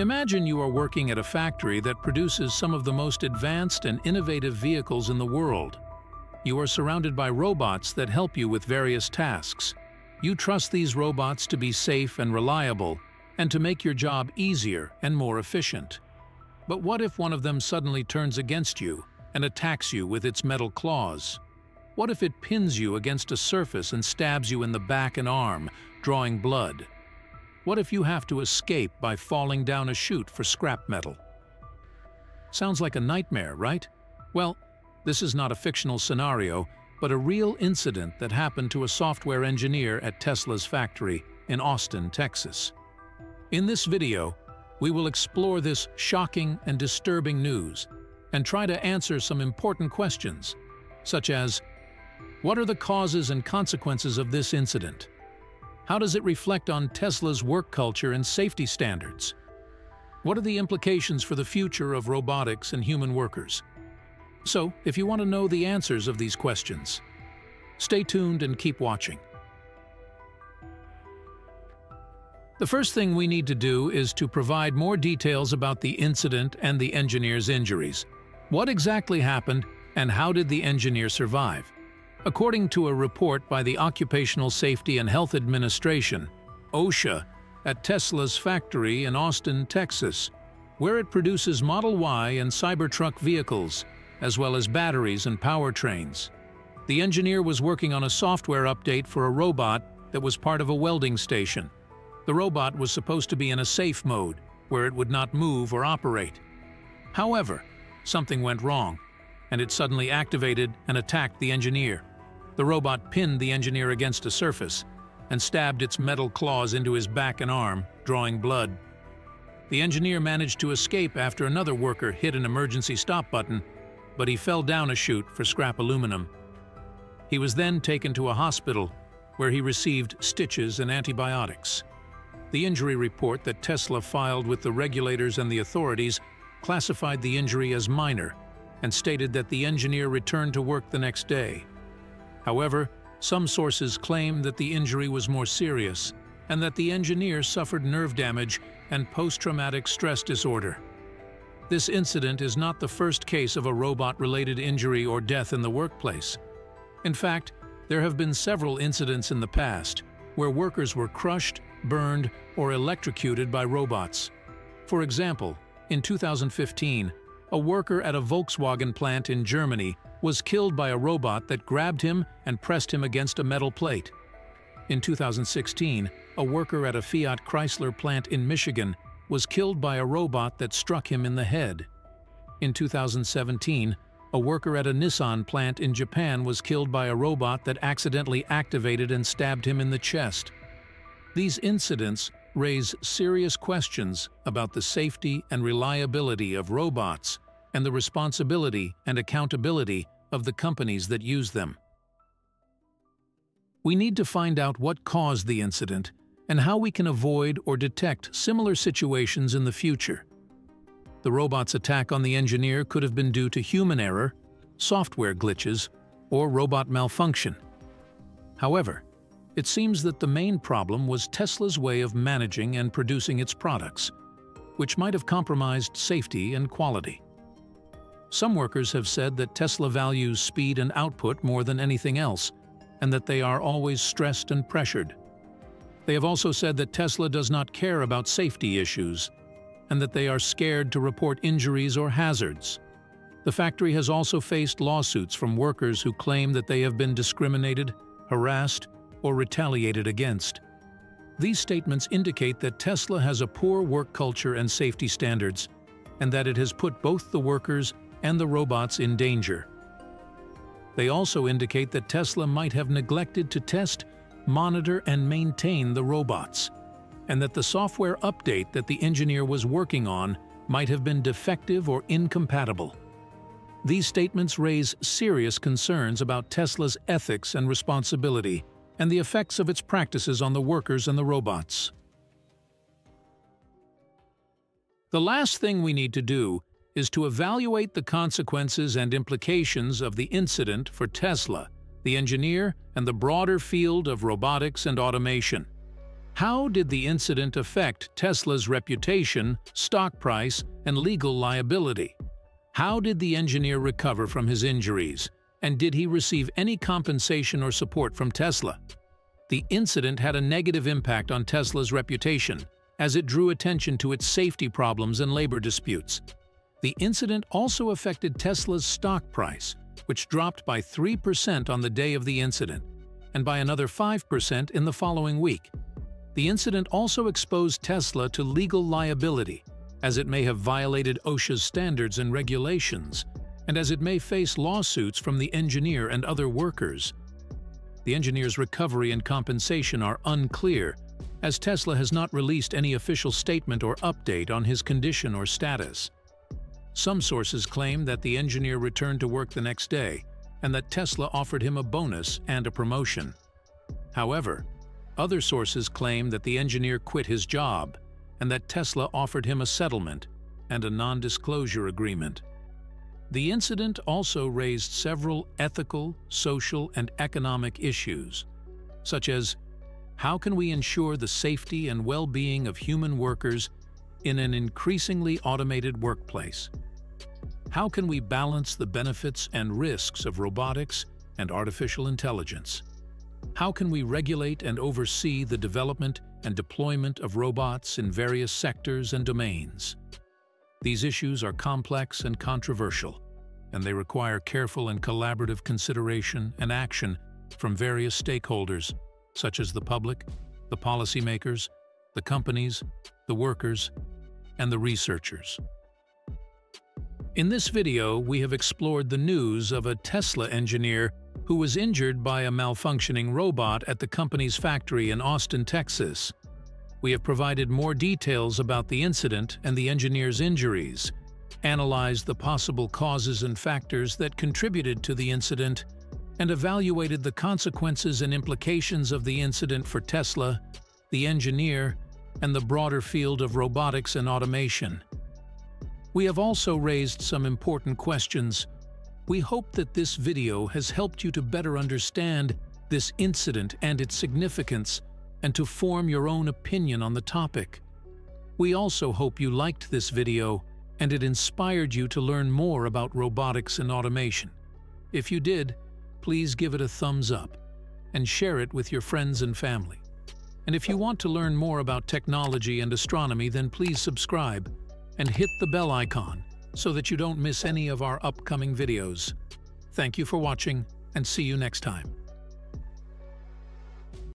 Imagine you are working at a factory that produces some of the most advanced and innovative vehicles in the world. You are surrounded by robots that help you with various tasks. You trust these robots to be safe and reliable, and to make your job easier and more efficient. But what if one of them suddenly turns against you and attacks you with its metal claws? What if it pins you against a surface and stabs you in the back and arm, drawing blood? What if you have to escape by falling down a chute for scrap metal? Sounds like a nightmare, right? Well, this is not a fictional scenario, but a real incident that happened to a software engineer at Tesla's factory in Austin, Texas. In this video, we will explore this shocking and disturbing news and try to answer some important questions, such as, what are the causes and consequences of this incident? How does it reflect on Tesla's work culture and safety standards? What are the implications for the future of robotics and human workers? So, if you want to know the answers of these questions, stay tuned and keep watching. The first thing we need to do is to provide more details about the incident and the engineer's injuries. What exactly happened and how did the engineer survive? According to a report by the Occupational Safety and Health Administration, OSHA, at Tesla's factory in Austin, Texas, where it produces Model Y and Cybertruck vehicles, as well as batteries and powertrains. The engineer was working on a software update for a robot that was part of a welding station. The robot was supposed to be in a safe mode, where it would not move or operate. However, something went wrong, and it suddenly activated and attacked the engineer. The robot pinned the engineer against a surface and stabbed its metal claws into his back and arm, drawing blood. The engineer managed to escape after another worker hit an emergency stop button, but he fell down a chute for scrap aluminum. He was then taken to a hospital where he received stitches and antibiotics. The injury report that Tesla filed with the regulators and the authorities classified the injury as minor and stated that the engineer returned to work the next day. However, some sources claim that the injury was more serious and that the engineer suffered nerve damage and post-traumatic stress disorder. This incident is not the first case of a robot-related injury or death in the workplace. In fact, there have been several incidents in the past where workers were crushed, burned, or electrocuted by robots. For example, in 2015, a worker at a Volkswagen plant in Germany was killed by a robot that grabbed him and pressed him against a metal plate. In 2016, a worker at a Fiat Chrysler plant in Michigan was killed by a robot that struck him in the head. In 2017, a worker at a Nissan plant in Japan was killed by a robot that accidentally activated and stabbed him in the chest. These incidents raise serious questions about the safety and reliability of robots and the responsibility and accountability of the companies that use them. We need to find out what caused the incident and how we can avoid or detect similar situations in the future. The robot's attack on the engineer could have been due to human error, software glitches, or robot malfunction. However, it seems that the main problem was Tesla's way of managing and producing its products, which might have compromised safety and quality. Some workers have said that Tesla values speed and output more than anything else, and that they are always stressed and pressured. They have also said that Tesla does not care about safety issues, and that they are scared to report injuries or hazards. The factory has also faced lawsuits from workers who claim that they have been discriminated, harassed, or retaliated against. These statements indicate that Tesla has a poor work culture and safety standards, and that it has put both the workers and the robots in danger. They also indicate that Tesla might have neglected to test, monitor, and maintain the robots, and that the software update that the engineer was working on might have been defective or incompatible. These statements raise serious concerns about Tesla's ethics and responsibility and the effects of its practices on the workers and the robots. The last thing we need to do is to evaluate the consequences and implications of the incident for Tesla, the engineer, and the broader field of robotics and automation. How did the incident affect Tesla's reputation, stock price, and legal liability? How did the engineer recover from his injuries? And did he receive any compensation or support from Tesla? The incident had a negative impact on Tesla's reputation, as it drew attention to its safety problems and labor disputes. The incident also affected Tesla's stock price, which dropped by 3% on the day of the incident, and by another 5% in the following week. The incident also exposed Tesla to legal liability, as it may have violated OSHA's standards and regulations, and as it may face lawsuits from the engineer and other workers. The engineer's recovery and compensation are unclear, as Tesla has not released any official statement or update on his condition or status. Some sources claim that the engineer returned to work the next day and that Tesla offered him a bonus and a promotion. However, other sources claim that the engineer quit his job and that Tesla offered him a settlement and a non-disclosure agreement. The incident also raised several ethical, social, and economic issues, such as how can we ensure the safety and well-being of human workers in an increasingly automated workplace? How can we balance the benefits and risks of robotics and artificial intelligence? How can we regulate and oversee the development and deployment of robots in various sectors and domains? These issues are complex and controversial, and they require careful and collaborative consideration and action from various stakeholders, such as the public, the policymakers, the companies, the workers, and the researchers. In this video, we have explored the news of a Tesla engineer who was injured by a malfunctioning robot at the company's factory in Austin, Texas. We have provided more details about the incident and the engineer's injuries, analyzed the possible causes and factors that contributed to the incident, and evaluated the consequences and implications of the incident for Tesla, the engineer, and the broader field of robotics and automation. We have also raised some important questions. We hope that this video has helped you to better understand this incident and its significance and to form your own opinion on the topic. We also hope you liked this video and it inspired you to learn more about robotics and automation. If you did, please give it a thumbs up and share it with your friends and family. And if you want to learn more about technology and astronomy, then please subscribe and hit the bell icon so that you don't miss any of our upcoming videos. Thank you for watching and see you next time.